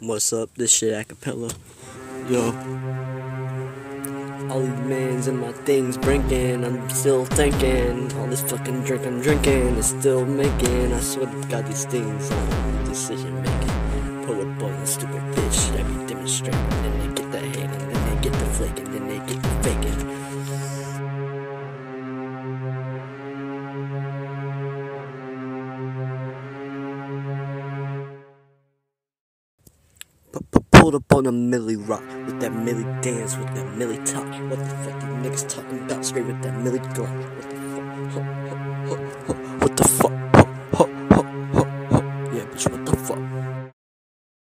What's up? This shit acapella. Yo. All these mans and my things brinking. I'm still thinking. All this fucking drink I'm drinking is still making. I swear to God, these things on decision making. Pull up on the stupid bitch that be demonstrating. Then they get the hate, and then they get the flaking, then they get the faking. pulled up on a Milly rock with that Millie dance, with that Millie talk. What the fuck you niggas talking about? Straight with that Millie Glock. What the fuck? What the fuck? Yeah, bitch, what the fuck?